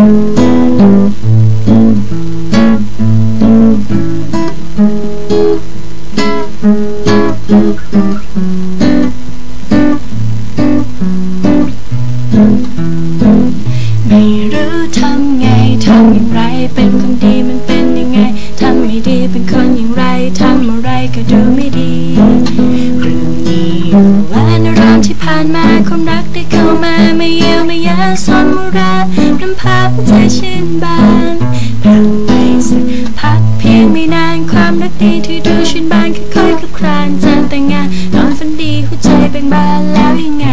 ไม่รู้ทำไงทำอย่างไรเป็นคนดีมันเป็นยังไงทำไม่ดีเป็นคนอย่างไรทำอะไรก็ดูไม่ดีเรื่องนี้และในรามที่ผ่านมาความรักได้เข้ามาไม่เยียวไม่ยาสอนมุรา นำพาหัวใจชื่นบานผ่านไปสักพักเพียงไม่นานความรักดีที่ดูชื่นบานค่อยๆคลุกคลานจะแต่งงานนอนฝันดีหัวใจเบ่งบานแล้วยังไง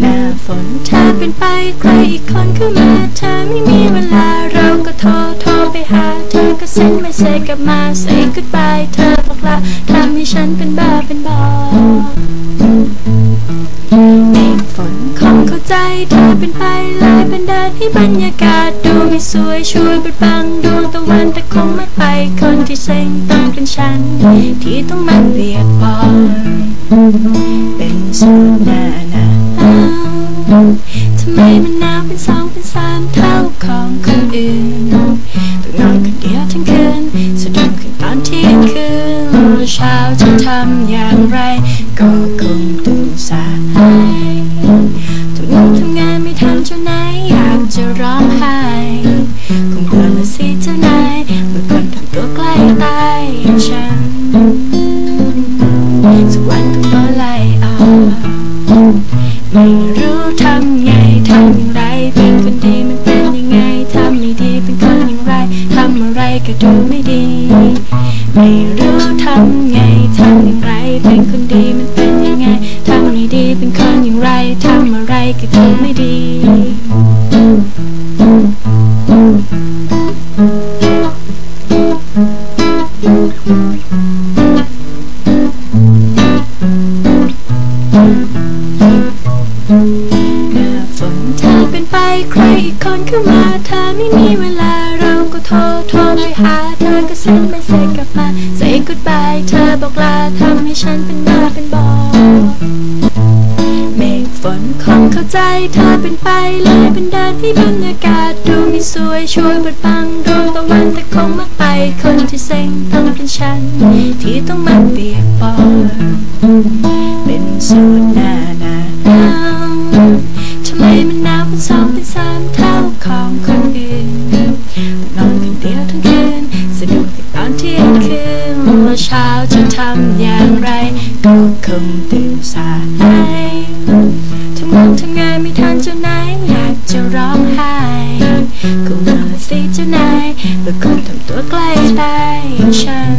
หน้าฝนเธอเป็นไปใครอีกคนเข้ามาเธอไม่มีเวลาเราก็โทรโทรไปหาเธอก็เซ็นไม่เสกกลับมา say goodbye เธอบอกลาทำให้ฉันเป็นบ้าเป็นบอ ใจเธอเป็นไปลายเป็นแดดให้บรรยากาศดูไม่สวยช่วยปิดบังดวงตะวันแต่คงไม่ไปคนที่เซ็งต้องเป็นฉัน ที่ต้องมาเปียกปอนเป็นสุนาหนาทำไมมันหนาวเป็นสองเป็นสามเท่าของคนอื่นต้องนอนคนเดียวทั้งคืนสะดุ้งขึ้นตอนเที่ยงคืนเช้าจะทำอย่างไรก็คงตื่ ฉันสักวันต้องโดนไล่ออกไม่รู้ทำไงทำอย่างไรเป็นคนดีมันเป็นยังไงทำไม่ดีเป็นคนอย่างไรทำอะไรก็ดูไม่ดี ไม่รู้ทำไงทำอย่างไรเป็นคนดีมันเป็นยังไงทำไม่ดีเป็นคนอย่างไรทำอะไรก็ดูไม่ดีหน้ ฝนเธอเป็นไปใครอีกคนเข้ามาเธอไม่มีเวลาเราก็โทรโทรไปหาเธอก็เซ็นไม่เสร็จกลับมา say goodbye เธอบอกลาทำให้ฉันเป็นบ้าเป็นบอ นคงเข้าใจเธอเป็นไปเลยเป็นแดดที่บรรยากาศดูไม่สวยช่วยบดบังดวงตะวันแต่คงม่ไปคนที่เซ็งต้องเป็นฉัน ที่ต้องมาเปียกปอนเป็นสูตรหน้าหนาวทำไมมันหนาวเป็นสองเป็นสามเท่าของคนอื่นนอนคนเดียวทั้งคืนสะดุ้งแต่ตอนเที่ยงคืนแล้วเช้าจะทำอย่าง องไห้ก็มาสิเจ้านายเมื่อคนทำตัวใกล้ตายฉัน